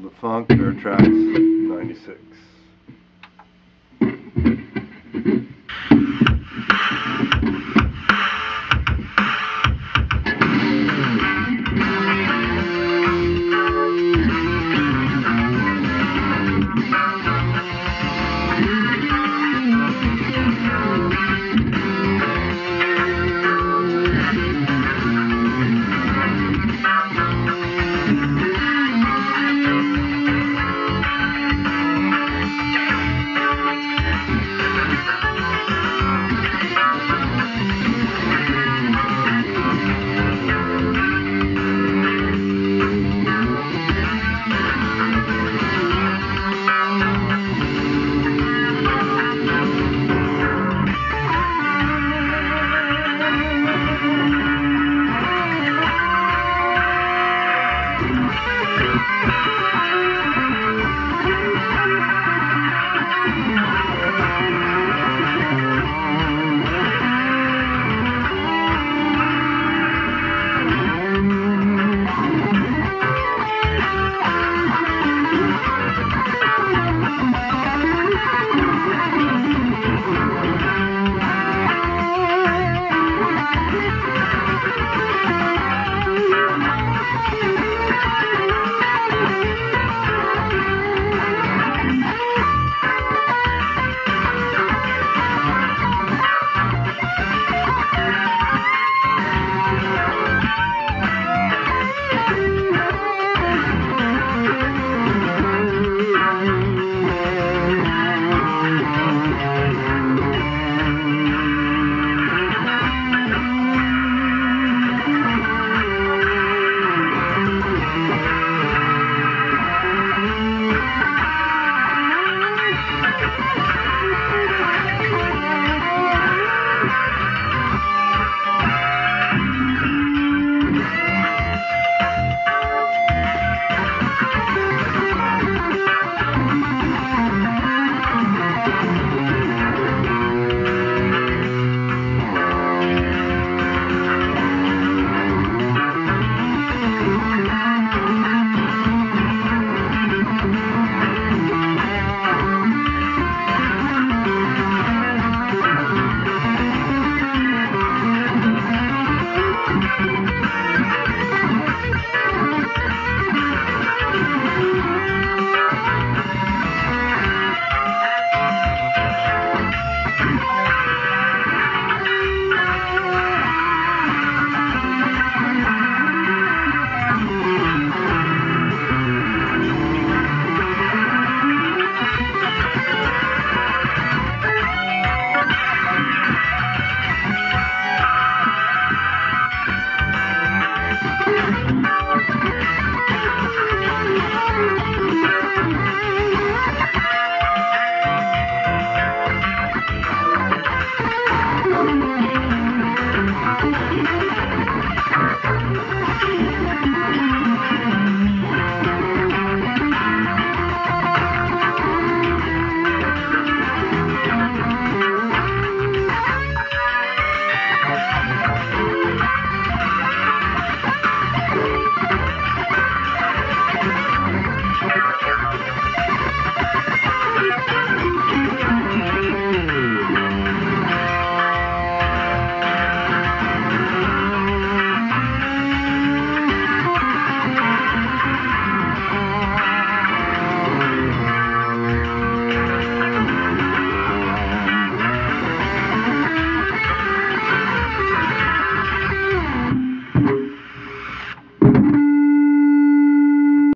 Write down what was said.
The Funk Air Tracks 96.